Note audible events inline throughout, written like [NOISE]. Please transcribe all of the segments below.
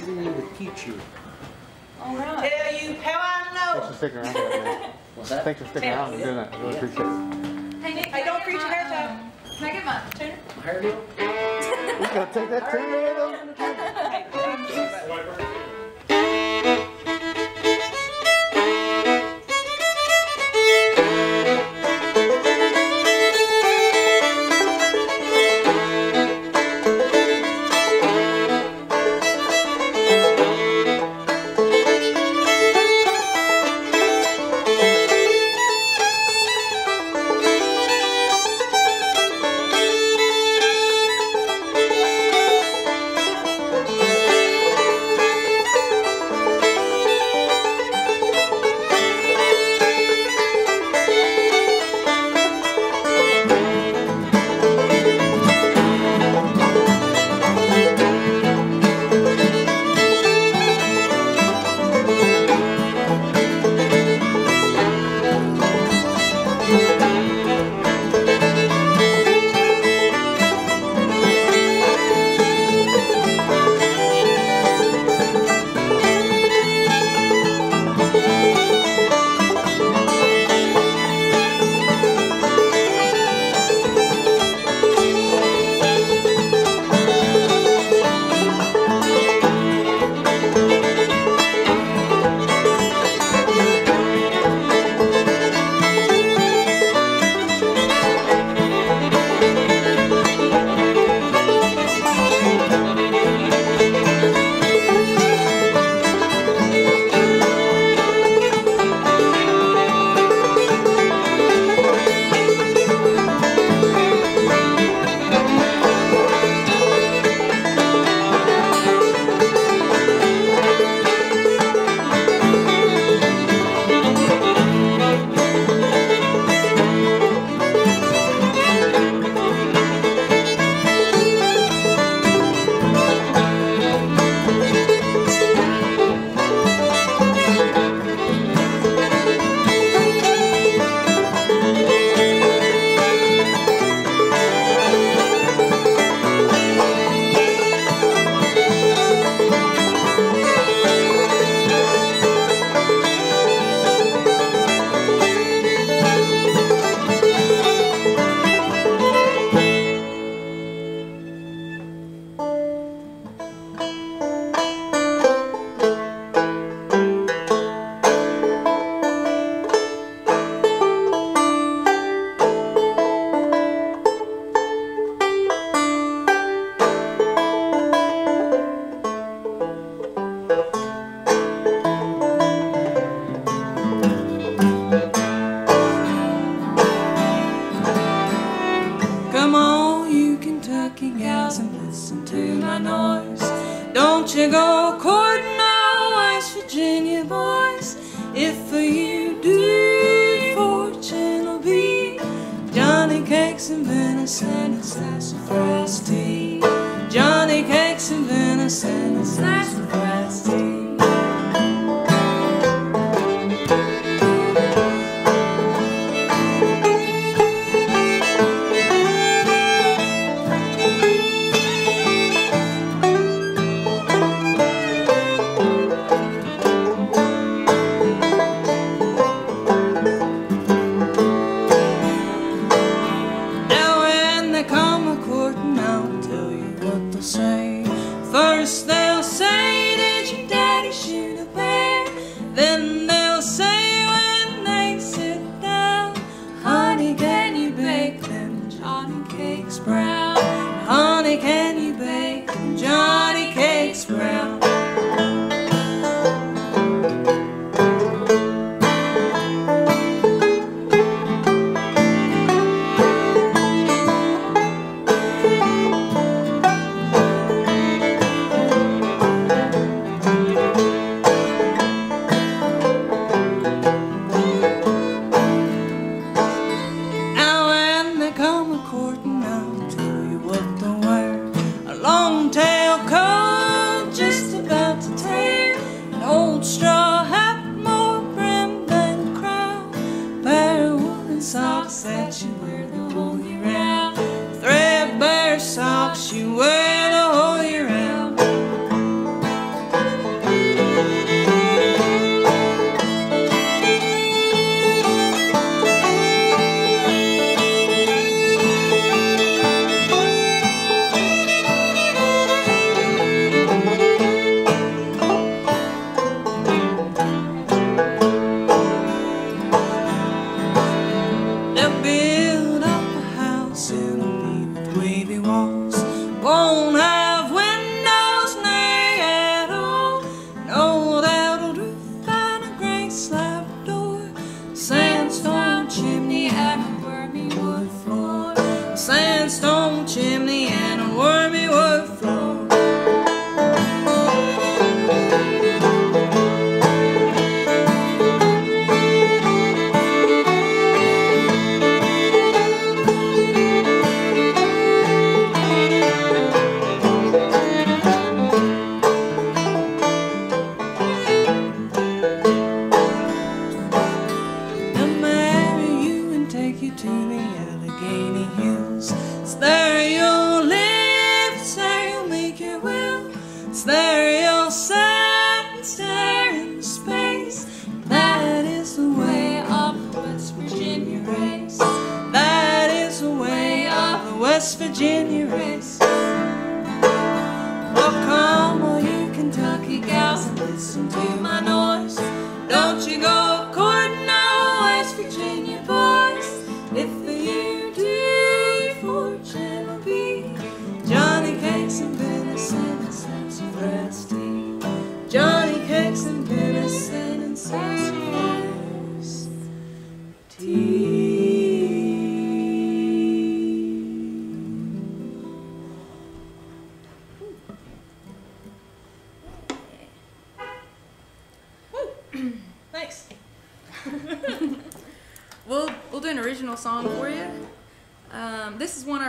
raising you to teach you. All right. Tell you how I know. Thanks for know. sticking around for that, man. What's that? Thanks for sticking around and doing that. I really appreciate it. Hey, Nick, Hey, I don't get preach my, your hair tie. um, Can I get my tuner? My hair deal? [LAUGHS] We gotta take that turn right [LAUGHS] over.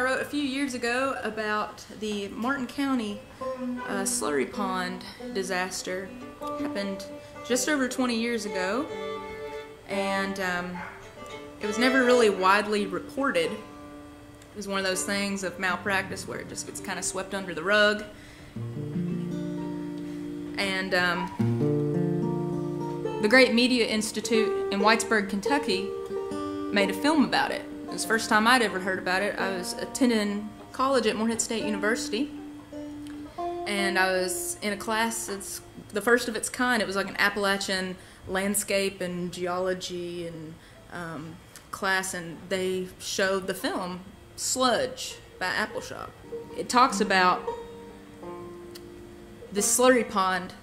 I wrote a few years ago about the Martin County uh, slurry pond disaster. Happened just over 20 years ago, and um, it was never really widely reported. It was one of those things of malpractice where it just gets kind of swept under the rug. And um, the Great Media Institute in Whitesburg, Kentucky, made a film about it. It was the first time I'd ever heard about it. I was attending college at Morehead State University, and I was in a class that's the first of its kind. It was like an Appalachian landscape and geology and um, class, and they showed the film Sludge by Appalshop. It talks about this slurry pond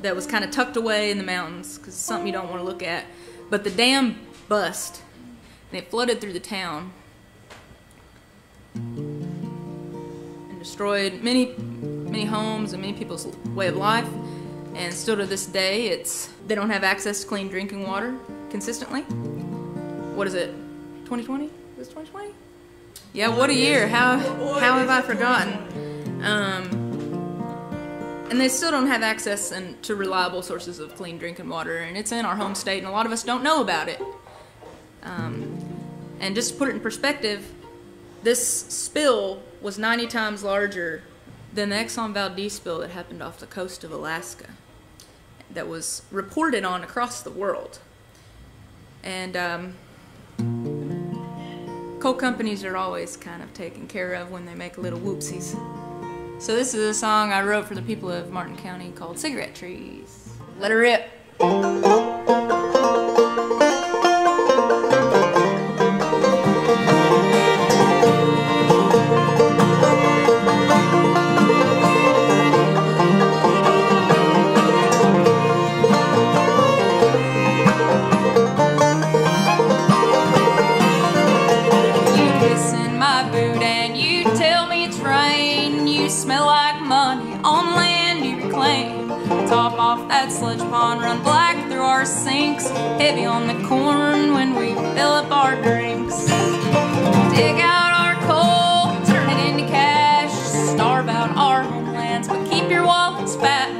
that was kind of tucked away in the mountains because it's something you don't want to look at. But the dam bust and it flooded through the town and destroyed many, many homes and many people's way of life. And still to this day, it's they don't have access to clean drinking water consistently. What is it? 2020? Is this 2020? Yeah, what a year! How how have I forgotten? Um, and they still don't have access and to reliable sources of clean drinking water, and it's in our home state, and a lot of us don't know about it. Um, and just to put it in perspective, this spill was 90 times larger than the Exxon Valdez spill that happened off the coast of Alaska, that was reported on across the world. And um, coal companies are always kind of taken care of when they make little whoopsies. So this is a song I wrote for the people of Martin County called Cigarette Trees. Let her rip. Sinks. Heavy on the corn when we fill up our drinks. Dig out our coal, turn it into cash. Starve out our homelands, but keep your wallets fat.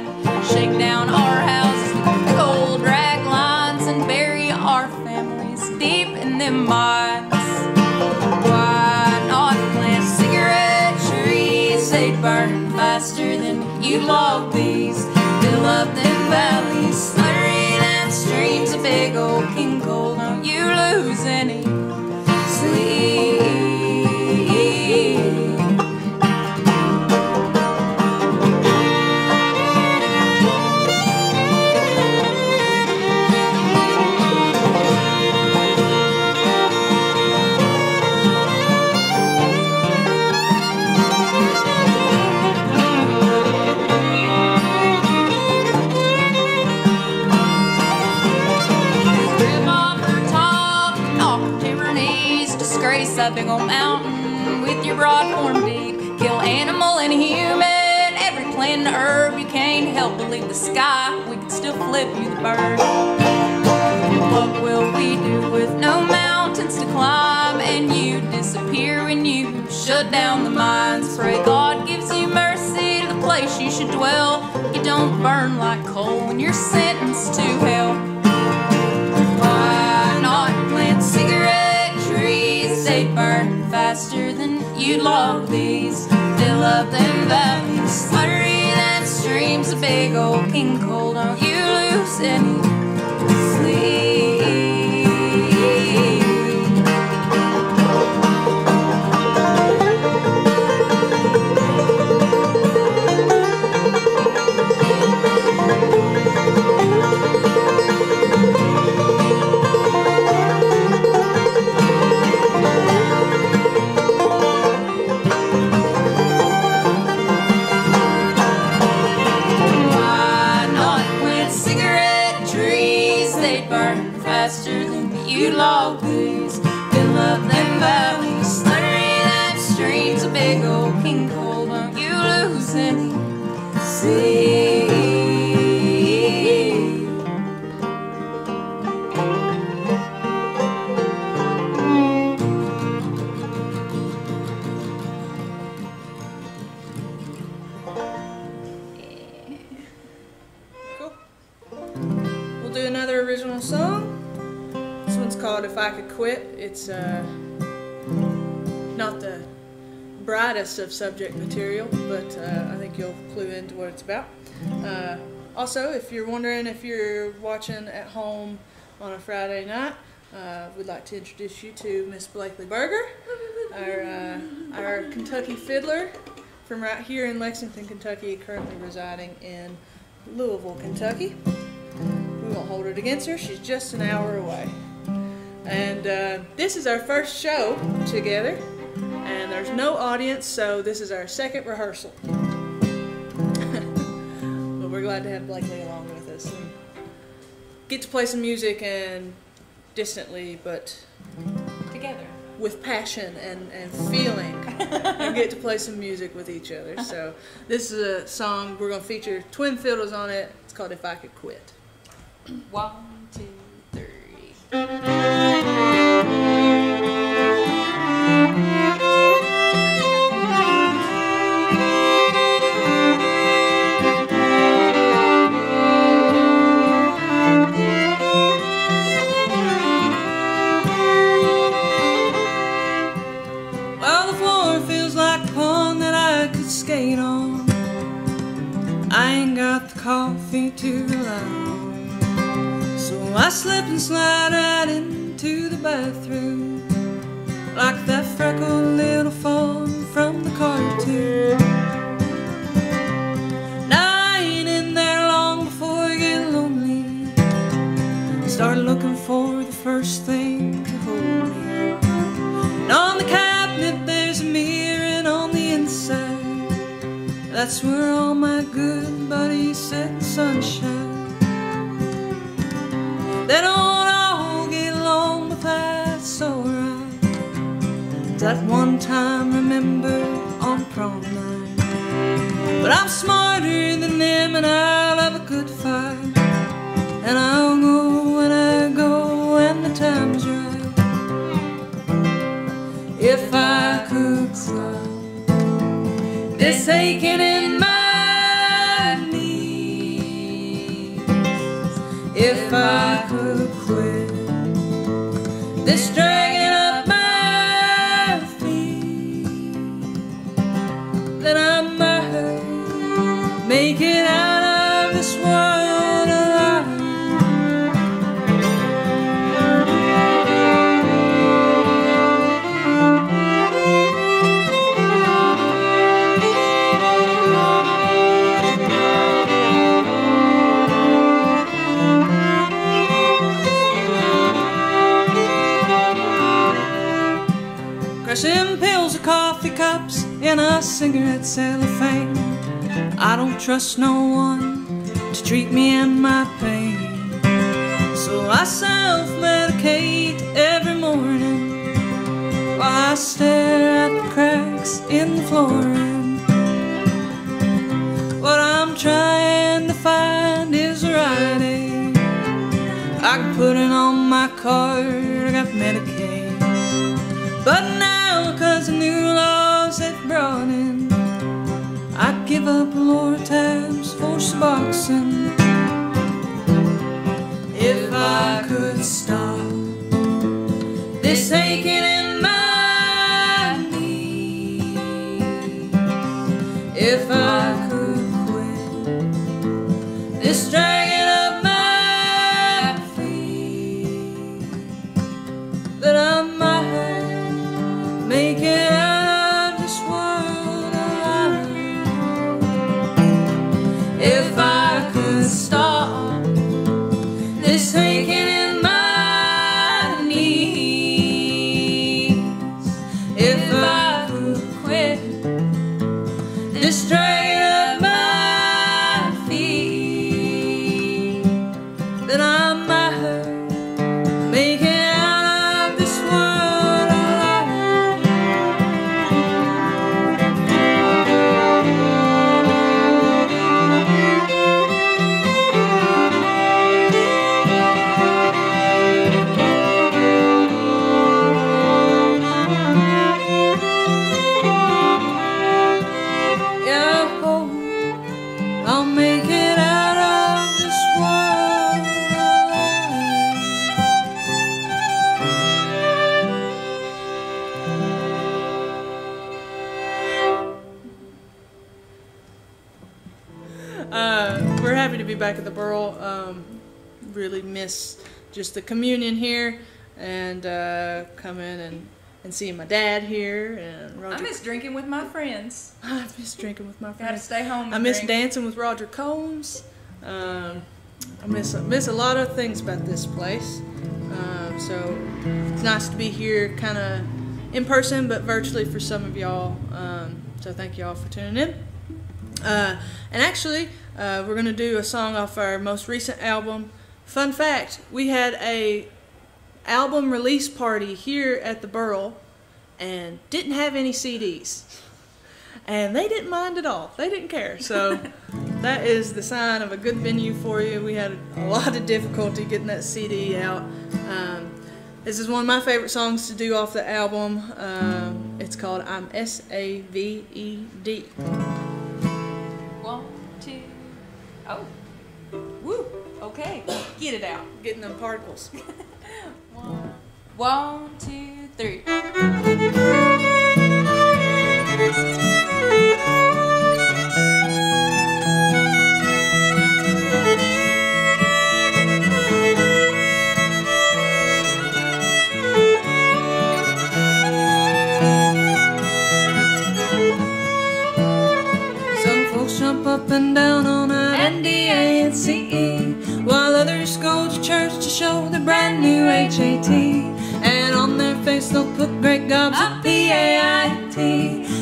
Shake down our houses, the cold drag lines, and bury our families deep in them mines. Why not plant cigarette trees? They burn faster than you log these. Fill up them valleys, and herb. You can't help but leave the sky. We can still flip you the bird. What will we do with no mountains to climb? And you disappear when you shut down the mines. Pray God gives you mercy to the place you should dwell. You don't burn like coal when you're sentenced to hell. Why not plant cigarette trees? They burn faster than you log these. Fill up them valleys, slurry streams. A big old King Coal, don't you lose any If I Could Quit. It's uh, not the brightest of subject material, but uh, I think you'll clue into what it's about. Uh, also, if you're wondering if you're watching at home on a Friday night, uh, we'd like to introduce you to Miss Blakely Berger, our, uh, our Kentucky fiddler from right here in Lexington, Kentucky, currently residing in Louisville, Kentucky. We won't hold it against her. She's just an hour away. And uh, this is our first show together. And there's no audience, so this is our second rehearsal. We're glad to have Blakely along with us. And get to play some music and distantly, but Together. with passion and, and feeling and get to play some music with each other. So this is a song we're going to feature twin fiddles on it. It's called If I Could Quit. One, two, three. Coffee to rely. So I slip and slide right into the bathroom. Like that freckled little fawn from the cartoon. Ain't in there long before I get lonely. Start looking for the first thing to hold me. And on the cabinet That's where all my good buddies in sunshine. They don't all get along but that's alright. That one time remember on prom night. But I'm smarter than them and I'll have a good fight. And I'll go when I go when the time's right. If I if I don't trust no one to treat me in my pain. So I self medicate every morning while I stare at the cracks in the flooring. What I'm trying to find is a Rite I can put it on my card, I give up Lortabs for Suboxone. If I could stop this aching just the communion here and uh, coming and, and seeing my dad here and Roger. [LAUGHS] I miss drinking with my friends. I miss drinking with my Gotta friends. stay home. I miss drink. dancing with Roger Combs. Um, I miss miss a lot of things about this place. Um, so it's nice to be here, kind of in person, but virtually for some of y'all. Um, so thank y'all for tuning in. Uh, and actually, uh, we're gonna do a song off our most recent album. Fun fact: we had a album release party here at the Burl, and didn't have any CDs and they didn't mind at all. They didn't care. So [LAUGHS] that is the sign of a good venue for you. We had a lot of difficulty getting that CD out. Um, this is one of my favorite songs to do off the album. Um, it's called "I'm S A V E D." One, two. Oh. Woo. Okay. Get it out. Getting them particles. One, [LAUGHS] one, two, three. Show their brand new HAT. And on their face they'll put great gobs of P-A-I-T,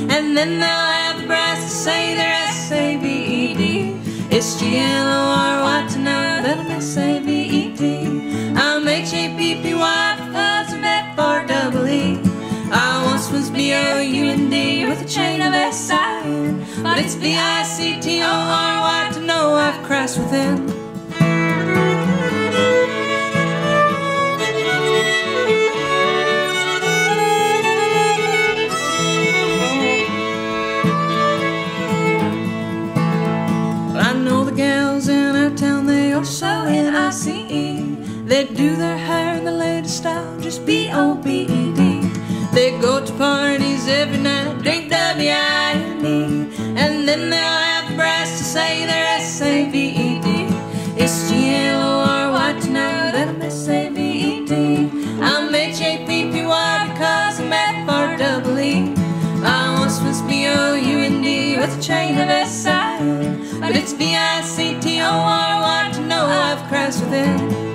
and then they'll have the brass to say they're S-A-V-E-D. It's G-L-O-R-Y to know that I'm S-A-V-E-D. I'm H-A-P-P-Y because of F-R-E-E. I once was B-O-U-N-D with a chain of S-I-N But it's B-I-C-T-O-R-Y to know I've Christ within they are so N-I-C-E They do their hair in the latest style, just B-O-B-E-D They go to parties every night, drink W-I-N-E And then they'll have the brass to say they're S-A-V-E-D It's G-L-O-R-Y to know that I'm S-A-V-E-D I'm H-A-P-P-Y because I'm F-R-E-E I once was B-O-U-N-D with a chain of S-I-N But it's B-I-C-T-O-R-Y to know I've Christ within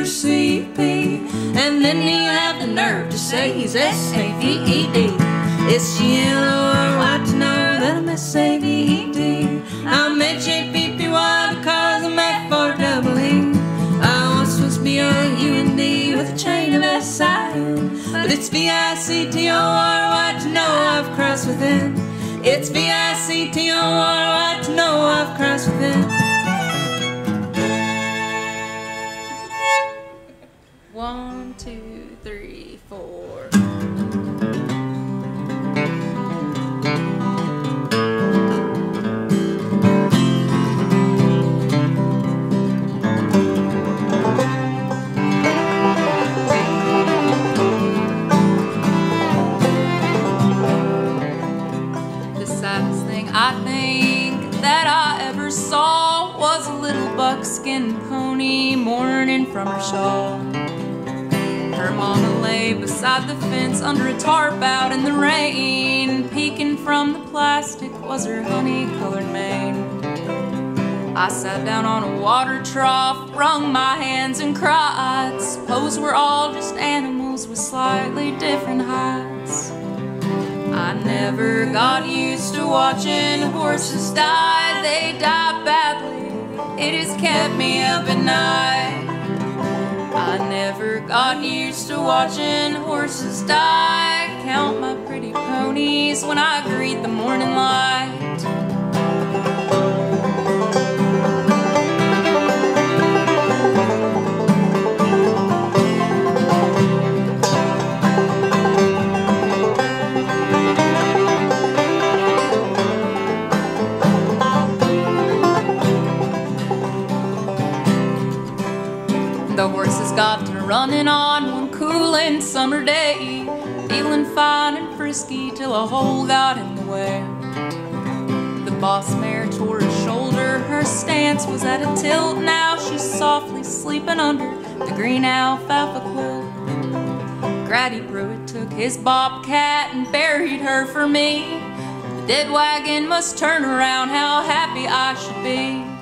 neighbor's CP. And then he have the nerve to say he's S-A-V-E-D. It's G-N-O-R-Y to know that I'm S-A-V-E-D. I'm H-A-P-P-Y because I'm F-R-E-E. I once was B-O-U-N-D with a chain of S-I-N. But it's V-I-C-T-O-R-Y to know I've crossed within. It's V-I-C-T-O-R-Y to know I've crossed within. One, two, three, four. The saddest thing I think that I ever saw was a little buckskin pony mourning from her shawl. Her mama lay beside the fence under a tarp out in the rain. Peeking from the plastic was her honey colored mane. I sat down on a water trough, wrung my hands and cried. Suppose we're all just animals with slightly different heights. I never got used to watching horses die. They die badly. It has kept me up at night. I never got used to watching horses die. Count my pretty ponies when I greet the morning light. Got to running on one cooling summer day, feeling fine and frisky till a hole got in the way. The boss mare tore her shoulder, her stance was at a tilt. Now she's softly sleeping under the green alfalfa quilt. Grady Pruitt took his bobcat and buried her for me. The dead wagon must turn around, how happy I should be.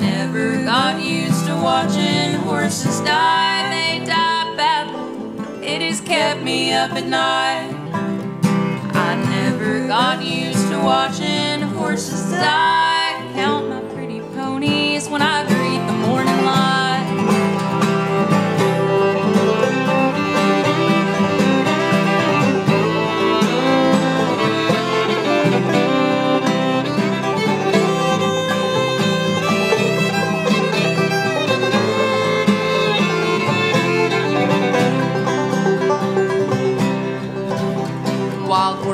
Never got used to watching horses die. They die badly. It has kept me up at night. I never got used to watching horses die. Count my pretty ponies when I greet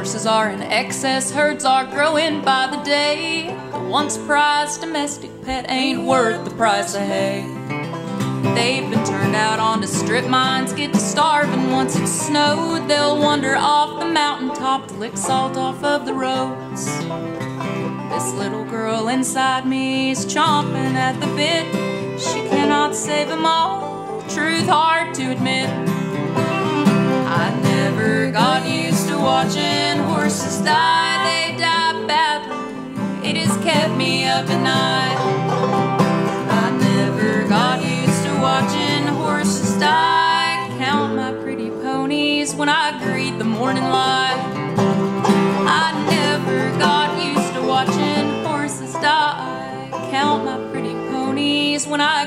horses are in excess, herds are growing by the day. The once prized domestic pet ain't worth the price of hay. They've been turned out onto strip mines, get to starving once it's snowed. They'll wander off the mountaintop to lick salt off of the roads. This little girl inside me is chomping at the bit. She cannot save them all, truth hard to admit. I never got used to watching horses die. They die badly. It has kept me up at night. I never got used to watching horses die. Count my pretty ponies when I greet the morning light. I never got used to watching horses die. Count my pretty ponies when I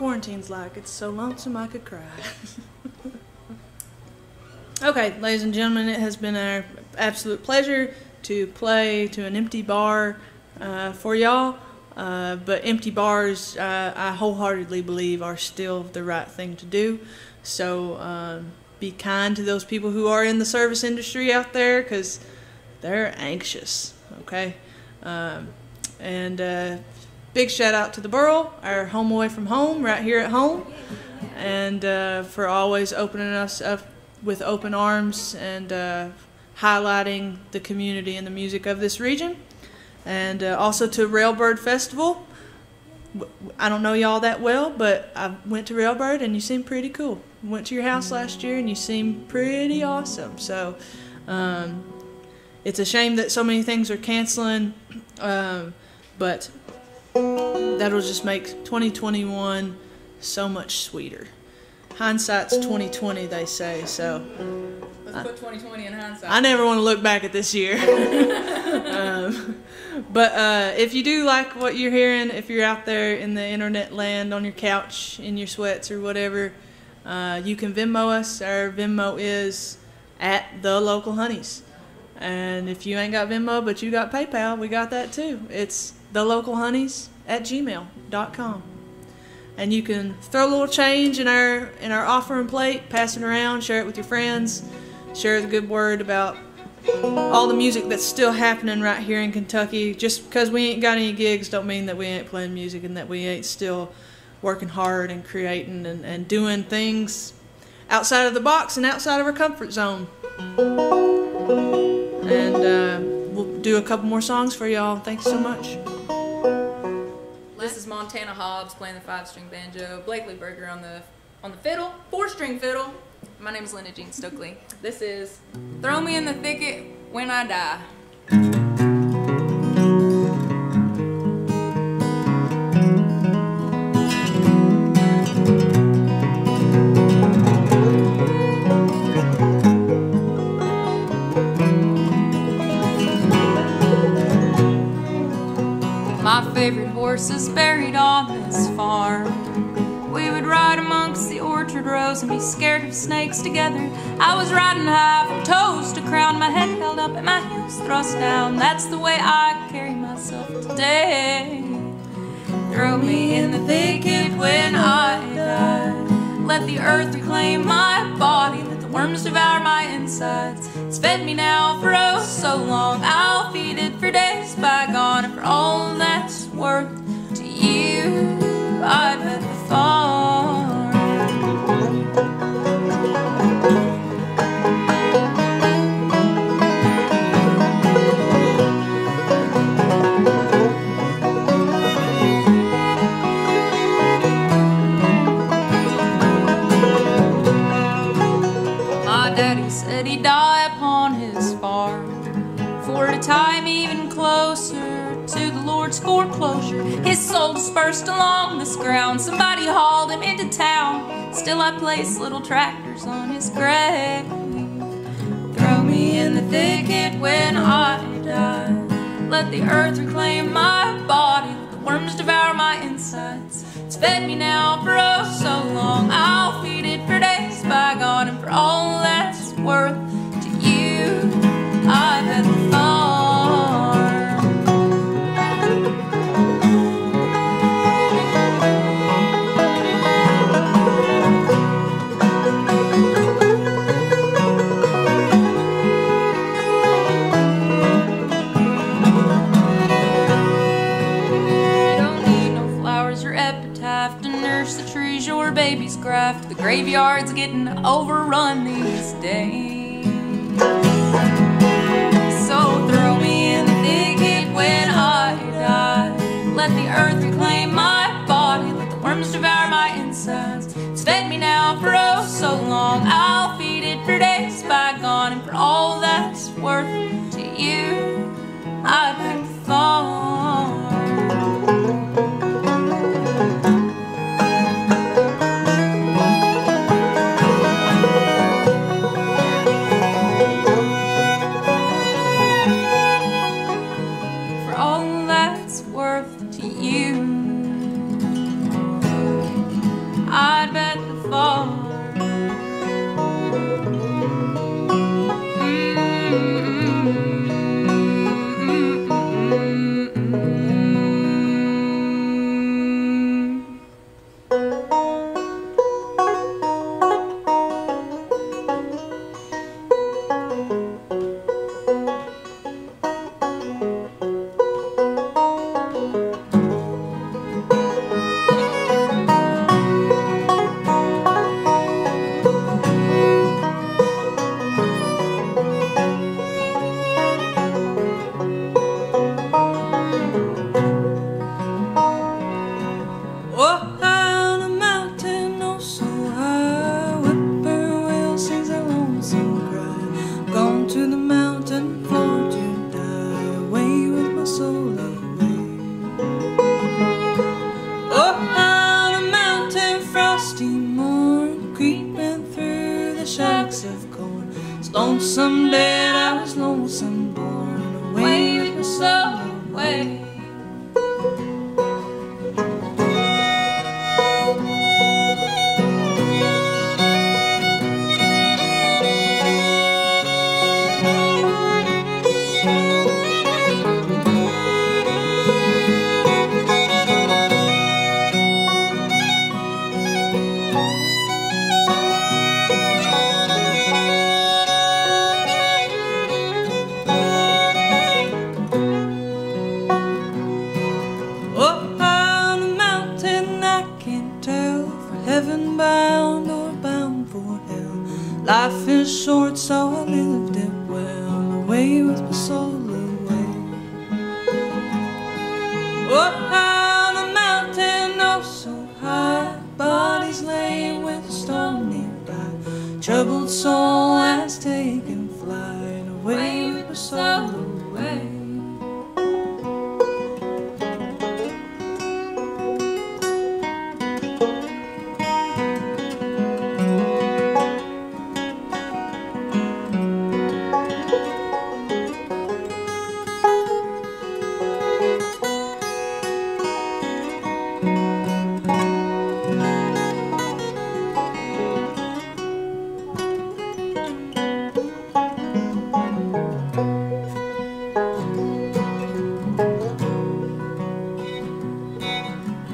quarantine's like. It's so lonesome I could cry. [LAUGHS] okay, ladies and gentlemen, it has been our absolute pleasure to play to an empty bar uh, for y'all. Uh, but empty bars, uh, I wholeheartedly believe, are still the right thing to do. So um, be kind to those people who are in the service industry out there because they're anxious, okay? Um, and uh, big shout out to the Burl, our home away from home, right here at home, and uh, for always opening us up with open arms and uh, highlighting the community and the music of this region. And uh, also to Railbird Festival. I don't know y'all that well, but I went to Railbird and you seem pretty cool. Went to your house last year and you seem pretty awesome. So um, it's a shame that so many things are canceling, um, but that'll just make 2021 so much sweeter. Hindsight's 2020, they say. So Let's put 2020 in hindsight. I never want to look back at this year. [LAUGHS] um, but uh, if you do like what you're hearing, if you're out there in the internet land on your couch in your sweats or whatever, uh, you can Venmo us. Our Venmo is at the local honeys. And if you ain't got Venmo but you got PayPal, we got that too. It's the local honeys at gmail.com. And you can throw a little change in our in our offering plate, pass it around, share it with your friends, share the good word about all the music that's still happening right here in Kentucky. Just because we ain't got any gigs don't mean that we ain't playing music and that we ain't still working hard and creating and, and doing things outside of the box and outside of our comfort zone. And uh, we'll do a couple more songs for y'all. Thanks so much. This is Montana Hobbs playing the five-string banjo. Blakely Berger on the on the fiddle, four-string fiddle. My name is Linda Jean Stokley. This is "Throw Me in the Thicket When I Die." Favorite horse is buried on this farm. We would ride amongst the orchard rows and be scared of snakes together. I was riding high from toes to crown, my head held up and my heels thrust down. That's the way I carry myself today. Throw me in the thicket when I die. Let the earth reclaim my body. Let the worms devour my insides. It's fed me now for oh so long. I'll feed dispersed along this ground. Somebody hauled him into town. Still, I place little tractors on his grave. Throw me in the thicket when I die. Let the earth reclaim my body. Let the worms devour my insides. It's fed me now for oh so long. I'll feed it for days bygone and for all that's worth. graveyards getting overrun these days.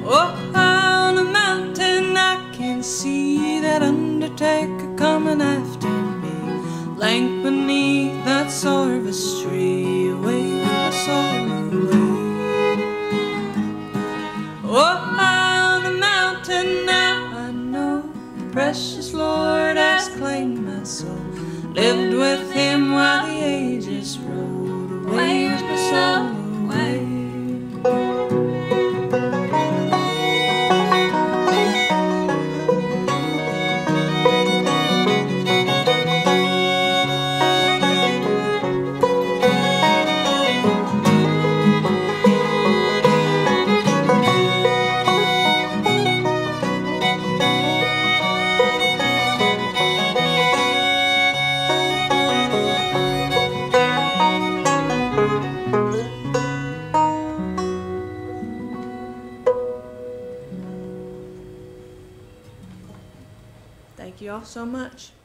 Oh, on a mountain I can see that undertaker coming after me. Lank beneath that service tree. So much.